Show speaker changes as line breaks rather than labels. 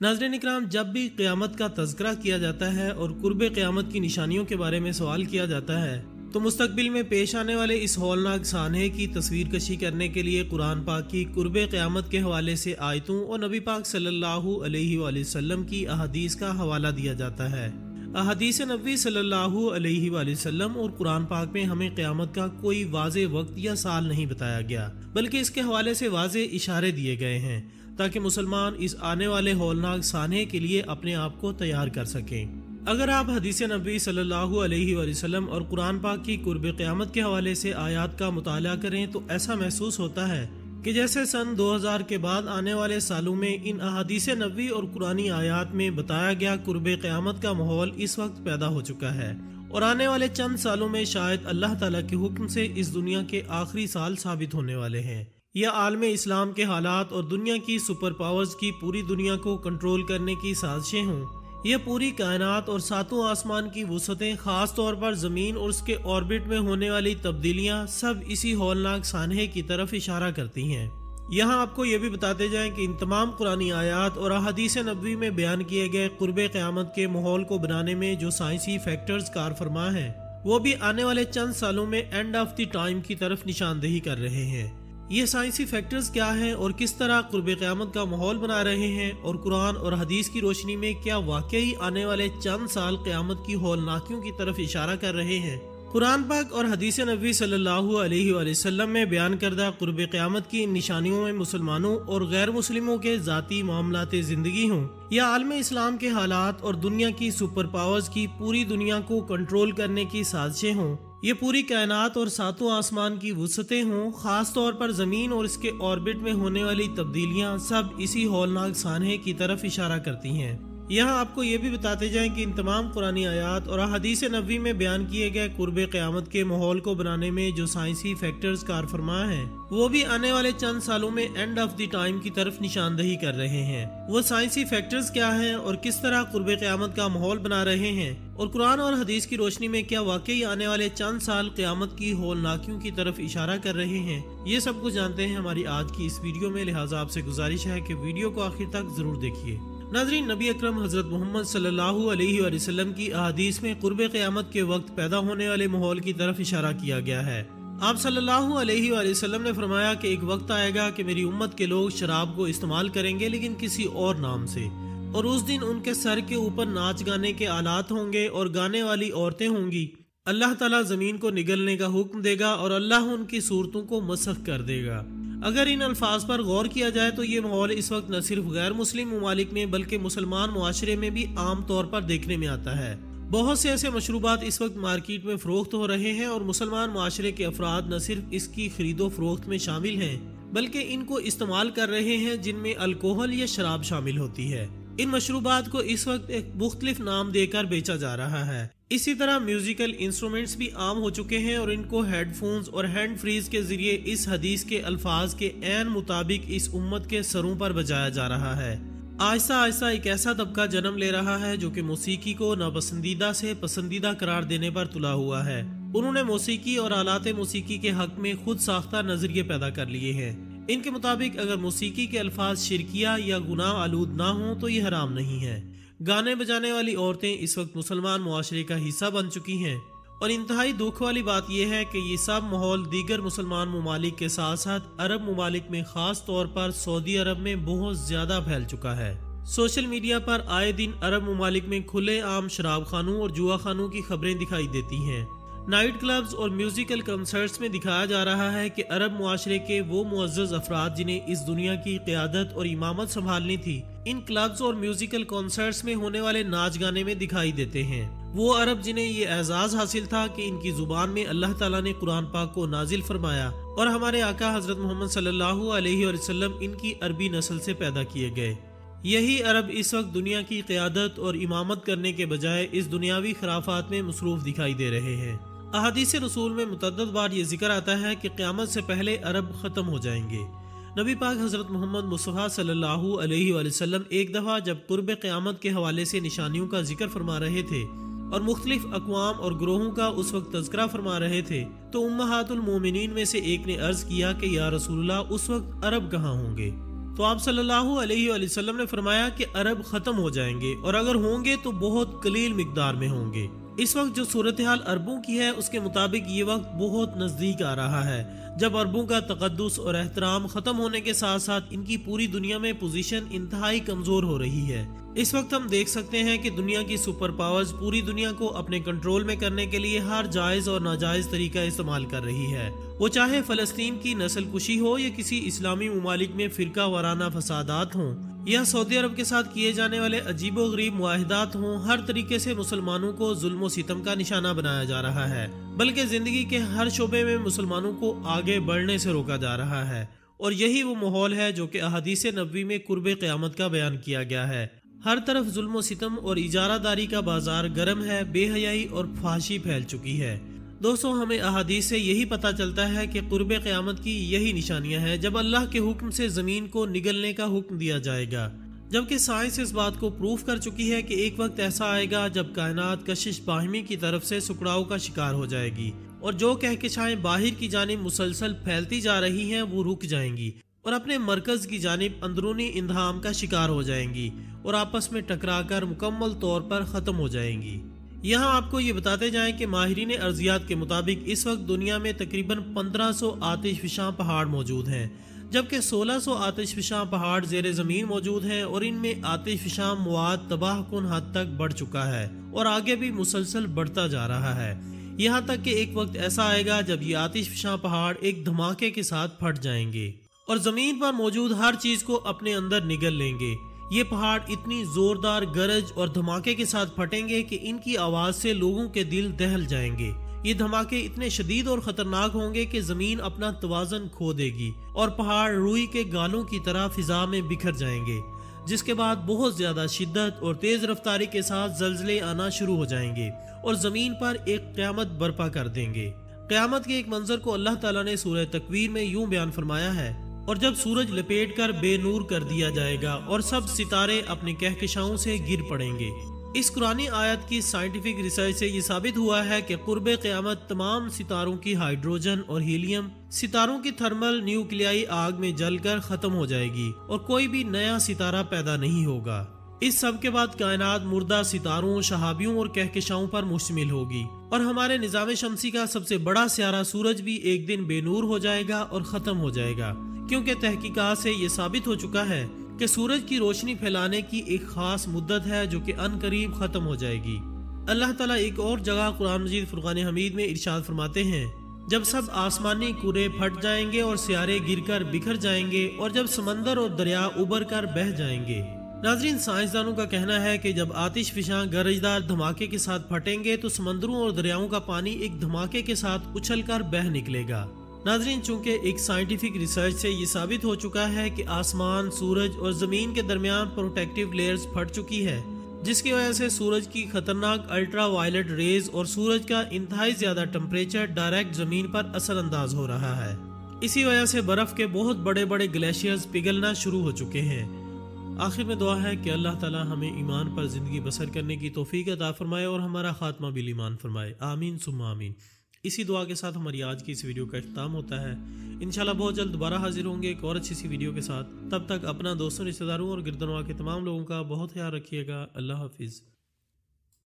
नाजरन इकराम, जब भी क़्यामत का तस्करा किया जाता है और कुर्ब क़्यामत की निशानियों के बारे में सवाल किया जाता है तो मुस्तबिल में पेश आने वाले इस हौलनाक सानहे की तस्वीर कशी करने के लिए कुरान पाक की कुर्ब क़्यामत के हवाले से आयतों और नबी पाक सल्लल्लाहु अलैहि वसल्लम की अहदीस का हवाला दिया जाता है। अहदीस नबी सल्लल्लाहु अलैहि वसल्लम और कुरान पाक में हमें क़्यामत का कोई वाज वक्त या साल नहीं बताया गया, बल्कि इसके हवाले से वाज इशारे दिए गए हैं। ताकि मुसलमान इस आने वाले होलनाक साने के लिए अपने आप को तैयार कर सकें। अगर आप हदीस नबी सल्लल्लाहु अलैहि वसल्लम और कुरान पाक की कुर्ब क़यामत के हवाले से आयात का मुताला करें तो ऐसा महसूस होता है कि जैसे सन 2000 के बाद आने वाले सालों में इन अहादीस नबी और कुरानी आयात में बताया गया कुर्ब क़्यामत का माहौल इस वक्त पैदा हो चुका है और आने वाले चंद सालों में शायद अल्लाह ताला के हुक्म से इस दुनिया के आखिरी साल साबित होने वाले हैं। यह आलम इस्लाम के हालात और दुनिया की सुपर पावर्स की पूरी दुनिया को कंट्रोल करने की साजिशें हों। यह पूरी कायनात और सातों आसमान की वसतें खास तौर पर ज़मीन और उसके ऑर्बिट में होने वाली तब्दीलियाँ सब इसी हौलनाक सानहे की तरफ़ इशारा करती हैं। यहाँ आपको ये भी बताते जाएँ कि इन तमाम पुरानी आयात और अहदीस नबी में बयान किए गए कुर्ब क़्यामत के माहौल को बनाने में जो साइंसी फैक्टर्स कार फरमा है, वो भी आने वाले चंद सालों में एंड ऑफ़ द टाइम की तरफ़ निशानदेही कर रहे हैं। ये साइंसी फैक्टर्स क्या हैं और किस तरह कुर्ब क़्यामत का माहौल बना रहे हैं? और कुरान और हदीस की रोशनी में क्या वाकई आने वाले चंद साल क़्यामत की हौलनाकियों की तरफ़ इशारा कर रहे हैं? कुरान पाक और हदीस नबी सल्लल्लाहु अलैहि वसल्लम में बयान करदा कुर्ब क़्यामत की निशानियों में मुसलमानों और गैर मुस्लिमों के ज़ाती मामला ज़िंदगी हों। या आलम इस्लाम के हालात और दुनिया की सुपर पावर्स की पूरी दुनिया को कंट्रोल करने की साजिशें हों। ये पूरी कायनात और सातों आसमान की वसतें हों खास तौर पर ज़मीन और इसके ऑर्बिट में होने वाली तब्दीलियाँ सब इसी हौलनाक सानहे की तरफ़ इशारा करती हैं। यहाँ आपको ये भी बताते जाएँ कि इन तमाम पुरानी आयात और अदीस नबी में बयान किए गए कुर्ब क़्यामत के माहौल को बनाने में जो साइंसी फैक्टर्स कार फरमा है, वो भी आने वाले चंद सालों में एंड ऑफ़ द टाइम की तरफ़ निशानदही कर रहे हैं। वो साइंसी फैक्टर्स क्या हैं और किस तरह कुर्ब क़्यामत का माहौल बना रहे हैं और कुरान और हदीस की रोशनी में क्या वाकई आने वाले चंद साल क्यामत की होलनाकियों की तरफ़ इशारा कर रहे हैं? ये सब कुछ जानते हैं हमारी आज की इस वीडियो में। लिहाजा आपसे गुजारिश है कि वीडियो को आखिर तक ज़रूर देखिए। नाजरीन, नबी अकरम हज़रत मोहम्मद वसल्लम की अहदीस में कुर्ब क़्यामत के वक्त पैदा होने वाले माहौल की तरफ़ इशारा किया गया है। आप सल्लल्लाहु अलैहि वसल्लम ने फरमाया कि एक वक्त आएगा कि मेरी उम्मत के लोग शराब को इस्तेमाल करेंगे, लेकिन किसी और नाम से। और उस दिन उनके सर के ऊपर नाच गाने के आलात होंगे और गाने वाली औरतें होंगी। अल्लाह ताला ज़मीन को निगलने का हुक्म देगा और अल्लाह उनकी सूरतों को मसख कर देगा। अगर इन अल्फाज पर गौर किया जाए तो ये माहौल इस वक्त न सिर्फ़ गैर मुस्लिम ममालिक में बल्कि मुसलमान माशरे में भी आम तौर पर देखने में आता है। बहुत से ऐसे मशरूबात इस वक्त मार्केट में फरोख्त हो रहे हैं और मुसलमान माशरे के अफराद न सिर्फ़ इसकी खरीदो फरोख्त में शामिल हैं, बल्कि इनको इस्तेमाल कर रहे हैं जिनमें अल्कोहल या शराब शामिल होती है। इन मशरूबात को इस वक्त एक मुख्तलिफ़ नाम देकर बेचा जा रहा है। इसी तरह म्यूजिकल इंस्ट्रूमेंट्स भी आम हो चुके हैं और इनको हेडफोन्स और हैंड फ्रीज के ज़रिए इस हदीस के अल्फाज के एन मुताबिक इस उम्मत के सरों पर बजाया जा रहा है। आहिस्ता आहिस्ता एक ऐसा तबका जन्म ले रहा है जो कि मौसीकी को नापसंदीदा से पसंदीदा करार देने पर तुला हुआ है। उन्होंने मौसीकी और आलात मौसीकी के हक में खुद साख्ता नज़रिए पैदा कर लिए हैं। इनके मुताबिक, अगर मौसीकी के अल्फाज शिरकिया या गुनाह आलूद ना हो तो ये हराम नहीं है। गाने बजाने वाली औरतें इस वक्त मुसलमान मुआरे का हिस्सा बन चुकी हैं। और इंतहाई दुख वाली बात यह है कि ये सब माहौल दीगर मुसलमान ममालिक के साथ साथ अरब ममालिक में, खास तौर पर सऊदी अरब में, बहुत ज़्यादा फैल चुका है। सोशल मीडिया पर आए दिन अरब ममालिक में खुले आम शराब खानों और जुआ खानों की खबरें दिखाई देती हैं। नाइट क्लब्स और म्यूजिकल कंसर्ट्स में दिखाया जा रहा है कि अरब मुआरे के वो मुआज़ अफराद जिन्हें इस दुनिया की क्यादत और इमामत संभालनी थी, इन क्लब्स और म्यूजिकल कॉन्सर्ट्स में होने वाले नाच गाने में दिखाई देते हैं। वो अरब जिन्हें ये एजाज हासिल था कि इनकी ज़ुबान में अल्लाह ताला ने कुरान पाक को नाजिल फरमाया और हमारे आका हज़रत मोहम्मद सल्लल्लाहु अलैहि वसल्लम इनकी अरबी नस्ल से पैदा किए गए। यही अरब इस वक्त दुनिया की क्यादत और इमामत करने के बजाय इस दुनियावी खराफात में मसरूफ दिखाई दे रहे हैं। अहदीस रसूल में मुतद बार ये ज़िक्र आता है कि क़्यामत से पहले अरब ख़त्म हो जाएँगे। नबी पाक हज़रत मोहम्मद मुसफ़ा सल्लल्लाहु अलैहि वसल्लम एक दफ़ा जब कुर्ब क़्यामत के हवाले से निशानियों का ज़िक्र फरमा रहे थे और मुख्तलिफ़ अकवाम और ग्रोहों का उस वक्त तस्करा फरमा रहे थे तो उम्महातुल मोमिनीन में से एक ने अर्ज़ किया कि, या रसूलुल्लाह, उस वक्त अरब कहाँ होंगे? तो आप सल्लल्लाहु अलैहि वसल्लम ने फरमाया कि अरब खत्म हो जाएँगे और अगर होंगे तो बहुत कलील मकदार में होंगे। इस वक्त जो सूरत हाल अरबों की है, उसके मुताबिक ये वक्त बहुत नज़दीक आ रहा है। जब अरबों का तकदस और एहतराम खत्म होने के साथ साथ इनकी पूरी दुनिया में पोजीशन इंतहाई कमज़ोर हो रही है, इस वक्त हम देख सकते हैं कि दुनिया की सुपर पावर्स पूरी दुनिया को अपने कंट्रोल में करने के लिए हर जायज़ और नाजायज तरीका इस्तेमाल कर रही है। वो चाहे फलस्तीन की नस्ल कुशी हो या किसी इस्लामी ममालिक में फिरका वाराना फसादात हों या सऊदी अरब के साथ किए जाने वाले अजीबो गरीब मुआहदात हों, हर तरीके से मुसलमानों को जुल्म सितम का निशाना बनाया जा रहा है, बल्कि ज़िंदगी के हर शोबे में मुसलमानों को आगे बढ़ने से रोका जा रहा है, और यही वो माहौल है जो कि अहदीस नबी में कुर्ब क़्यामत का बयान किया गया है। हर तरफ़ जुल्म सितम और इजारादारी का बाज़ार गर्म है, बेहयाई और फाशी फैल चुकी है। दोस्तों, हमें अहादीस से यही पता चलता है कि कुर्ब क़्यामत की यही निशानियाँ हैं, जब अल्लाह के हुक्म से ज़मीन को निगलने का हुक्म दिया जाएगा। जबकि साइंस इस बात को प्रूफ कर चुकी है कि एक वक्त ऐसा आएगा जब कायनात कशिश बाहमी की तरफ़ से सुकड़ाव का शिकार हो जाएगी और जो कहकशाएँ बाहर की जानब मुसलसल फैलती जा रही हैं, वो रुक जाएँगी और अपने मरकज की जानब अंदरूनी इंतहाम का शिकार हो जाएँगी और आपस में टकराकर मुकम्मल तौर पर ख़त्म हो जाएँगी। यहाँ आपको ये बताते जाएँ कि माहरीन अर्जियात के मुताबिक इस वक्त दुनिया में तकरीबन 1500 आतिशफिशां पहाड़ मौजूद हैं, जबकि 1600 आतिशफिशां पहाड़ जेर ज़मीन मौजूद हैं और इनमें आतिशफिशां मवाद तबाह कन हद तक बढ़ चुका है और आगे भी मुसलसल बढ़ता जा रहा है। यहाँ तक कि एक वक्त ऐसा आएगा जब ये आतिशफिशां पहाड़ एक धमाके के साथ फट जाएँगे और ज़मीन पर मौजूद हर चीज़ को अपने अंदर निगल लेंगे। ये पहाड़ इतनी जोरदार गरज और धमाके के साथ फटेंगे कि इनकी आवाज़ से लोगों के दिल दहल जाएँगे। ये धमाके इतने शदीद और खतरनाक होंगे कि ज़मीन अपना तवाजन खो देगी और पहाड़ रुई के गालों की तरह फिजा में बिखर जाएँगे, जिसके बाद बहुत ज़्यादा शिद्दत और तेज रफ्तारी के साथ जलजले आना शुरू हो जाएँगे और ज़मीन पर एक क्यामत बर्पा कर देंगे। क्यामत के एक मंजर को अल्लाह ताला ने सूरह तकवीर में यूँ बयान फरमाया है और जब सूरज लपेट कर बेनूर कर दिया जाएगा और सब सितारे अपनी कहकशाओं से गिर पड़ेंगे। इस कुरानी आयत की साइंटिफिक रिसर्च से ये साबित हुआ है कि कुर्ब क़्यामत तमाम सितारों की हाइड्रोजन और हीलियम सितारों की थर्मल न्यूक्लियाई आग में जलकर खत्म हो जाएगी और कोई भी नया सितारा पैदा नहीं होगा। इस सब के बाद कायनात, मुर्दा, सितारों, शहाबियों और कहकशाओं पर मुश्तमिल होगी। और हमारे निज़ाम शमसी का सबसे बड़ा स्यारा सूरज भी एक दिन बेनूर हो जाएगा और ख़त्म हो जाएगा। क्योंकि तहकीकात से ये साबित हो चुका है कि सूरज की रोशनी फैलाने की एक खास मुद्दत है जो कि अन करीब ख़त्म हो जाएगी। अल्लाह ताला एक और जगह कुरान मजीद फुरकान हमीद में इरशाद फरमाते हैं, जब सब आसमानी कुरे फट जाएँगे और सियारे गिरकर बिखर जाएँगे और जब समंदर और दरिया उबर कर बह जाएँगे। नाजरीन, साइंसदानों का कहना है कि जब आतिश फिशा गरजदार धमाके के साथ फटेंगे तो समंदरों और दरियाओं का पानी एक धमाके के साथ उछल कर बह निकलेगा। नाजरीन, चूँकि एक साइंटिफिक रिसर्च से ये साबित हो चुका है कि आसमान, सूरज और ज़मीन के दरमियान प्रोटेक्टिव लेयर्स फट चुकी है, जिसकी वजह से सूरज की खतरनाक अल्ट्रा वायलेट रेज और सूरज का इंतहाई ज़्यादा टेम्परेचर डायरेक्ट ज़मीन पर असरअंदाज हो रहा है। इसी वजह से बर्फ़ के बहुत बड़े बड़े ग्लेशियर्स पिघलना शुरू हो चुके हैं। आखिर में दुआ है कि अल्लाह ताला हमें ईमान पर ज़िंदगी बसर करने की तोफ़ी अदा फरमाए और हमारा खात्मा बिल ईमान फरमाए। आमीन सुम आमीन। इसी दुआ के साथ हमारी आज की इस वीडियो का अख्ताम होता है। इंशाल्लाह बहुत जल्द दोबारा हाजिर होंगे एक और अच्छी सी वीडियो के साथ। तब तक अपना दोस्तों रिश्तेदारों और गिरदनवा के तमाम लोगों का बहुत ख्याल रखिएगा। अल्लाह हाफिज़।